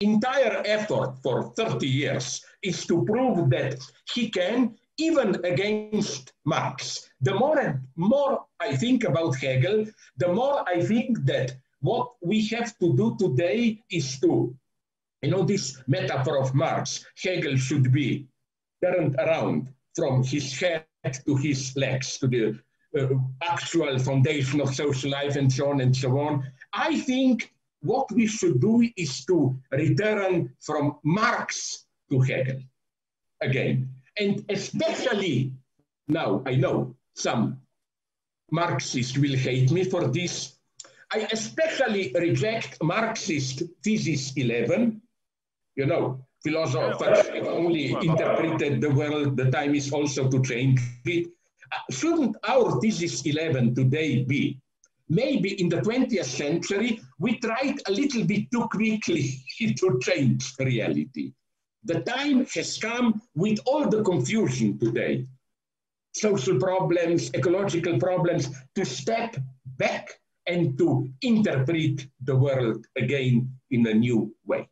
entire effort for 30 years is to prove that he can, even against Marx. The more and more I think about Hegel, the more I think that what we have to do today is to, you know, this metaphor of Marx, Hegel should be turned around from his head to his legs, to the uh, actual foundation of social life and so on and so on. I think what we should do is to return from Marx to Hegel again. And especially now, I know some Marxists will hate me for this. I especially reject Marxist thesis 11. You know, philosophers have only interpreted the world, the time is also to change it. Uh, shouldn't our thesis 11 today be maybe in the 20th century, we tried a little bit too quickly to change reality. The time has come with all the confusion today, social problems, ecological problems, to step back and to interpret the world again in a new way.